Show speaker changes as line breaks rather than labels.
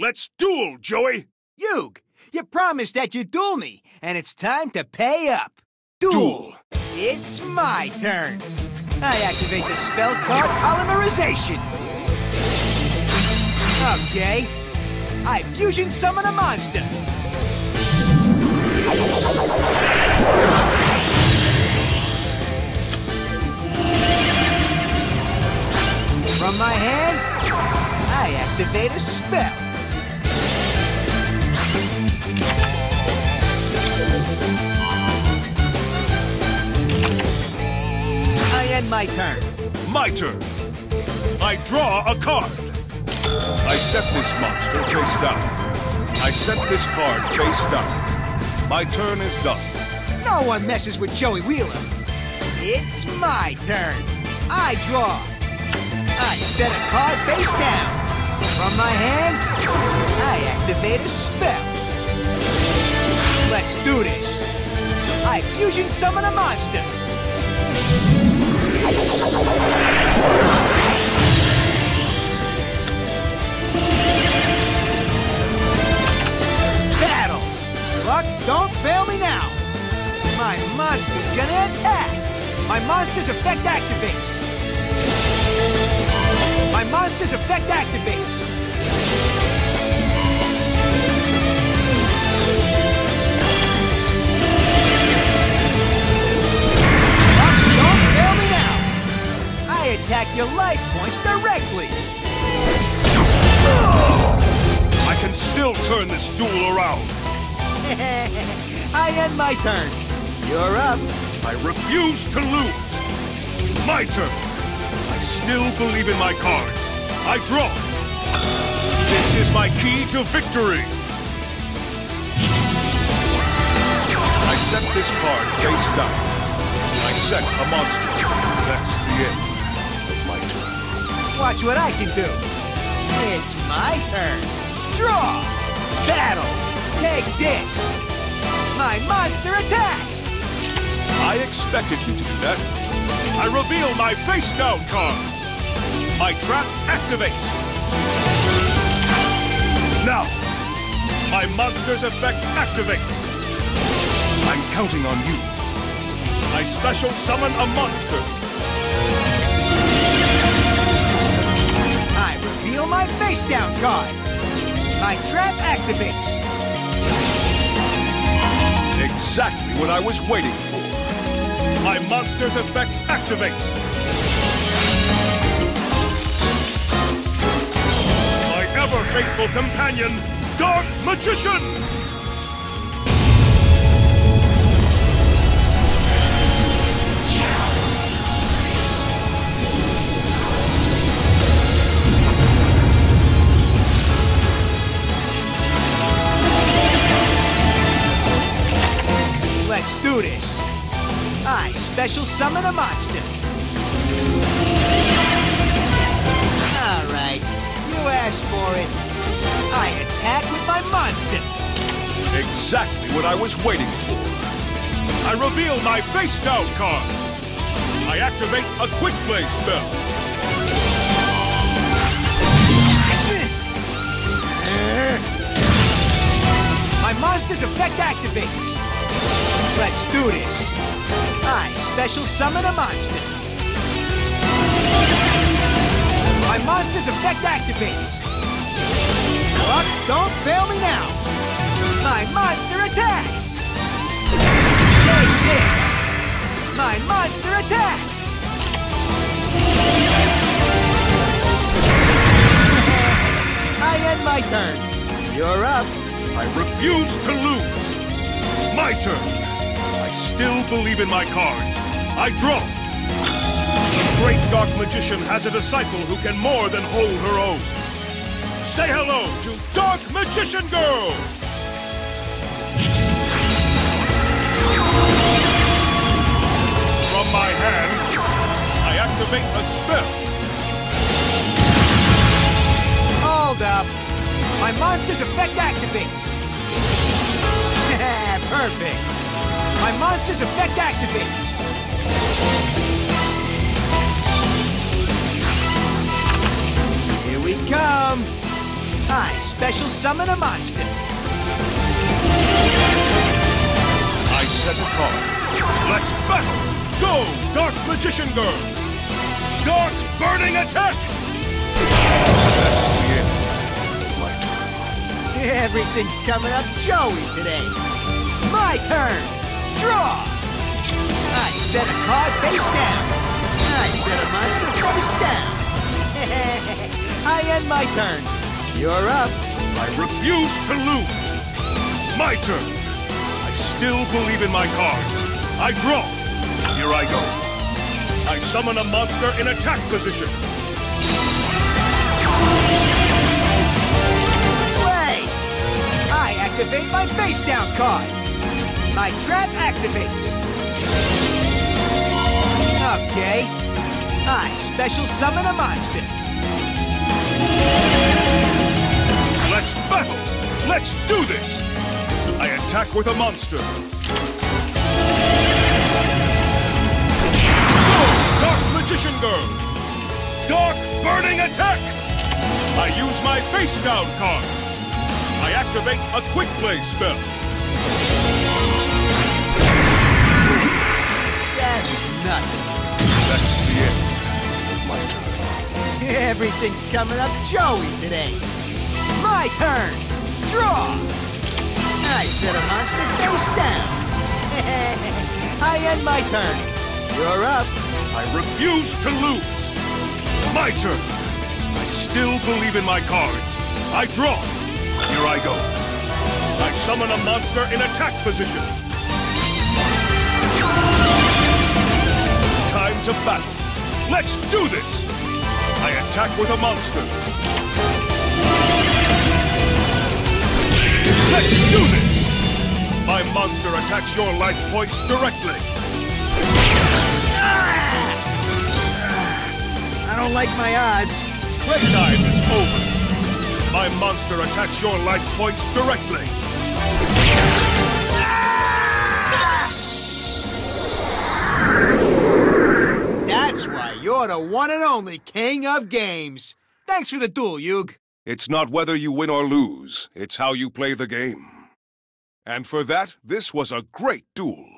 Let's duel, Joey!
Yug, you promised that you'd duel me, and it's time to pay up.
Duel.
It's my turn. I activate the spell card polymerization. Okay. I fusion summon a monster. From my hand, I activate a spell. I end my turn.
My turn. I draw a card. I set this monster face down. I set this card face down. My turn is done.
No one messes with Joey Wheeler. It's my turn. I draw. I set a card face down. From my hand, I activate a spell. Let's do this. I fusion summon a monster. My monster's effect activates! My monster's effect activates! Don't fail me now! I attack your life points directly!
I can still turn this duel around.
I end my turn. You're up.
I refuse to lose. My turn. I still believe in my cards. I draw. This is my key to victory. I set this card face down. I set a monster. That's the end of my turn.
Watch what I can do. It's my turn. Draw. Battle. Take this. My monster attacks.
I expected you to do that. I reveal my face down card. My trap activates. Now, my monster's effect activates. I'm counting on you. I special summon a monster.
I reveal my face down card. My trap activates.
Exactly what I was waiting for. My monster's effect activates. My ever faithful companion, Dark Magician!
Let's do this. I special summon a monster. All right, you asked for it. I attack with my monster.
Exactly what I was waiting for. I reveal my face down card. I activate a quick play spell.
My monster's effect activates. Let's do this. I special summon a monster. My monster's effect activates. Luck, don't fail me now. My monster attacks. Take this. My monster attacks. I end my turn. You're up.
I refuse to lose. My turn. I still believe in my cards. I draw. The great dark magician has a disciple who can more than hold her own. Say hello to Dark Magician Girl! From my hand, I activate a spell.
Oh, monster's effect activates. Perfect. My monster's effect activates. Here we come. I special summon a monster.
I set a card. Let's battle! Go, Dark Magician Girl! Dark Burning Attack! That's the end my turn.
Everything's coming up Joey today. My turn. Draw. I set a card face down. I set a monster face down. I end my turn. You're up.
I refuse to lose! My turn! I still believe in my cards. I draw. Here I go. I summon a monster in attack position.
Play. I activate my face down card. My trap activates. Okay. I special summon a monster.
Let's battle! Let's do this! I attack with a monster. Dark Magician Girl! Dark Burning Attack! I use my face down card. I activate a quick play spell.
That's nothing.
That's the end of my turn.
Everything's coming up Joey today. My turn. Draw. I set a monster face down. I end my turn. You're up.
I refuse to lose. My turn. I still believe in my cards. I draw. Here I go. I summon a monster in attack position. To battle. Let's do this. I attack with a monster. Let's do this. My monster attacks your life points directly.
I don't like my odds.
Playtime is over. My monster attacks your life points directly.
That's why you're the one and only king of games. Thanks for the duel, Yug.
It's not whether you win or lose, it's how you play the game. And for that, this was a great duel.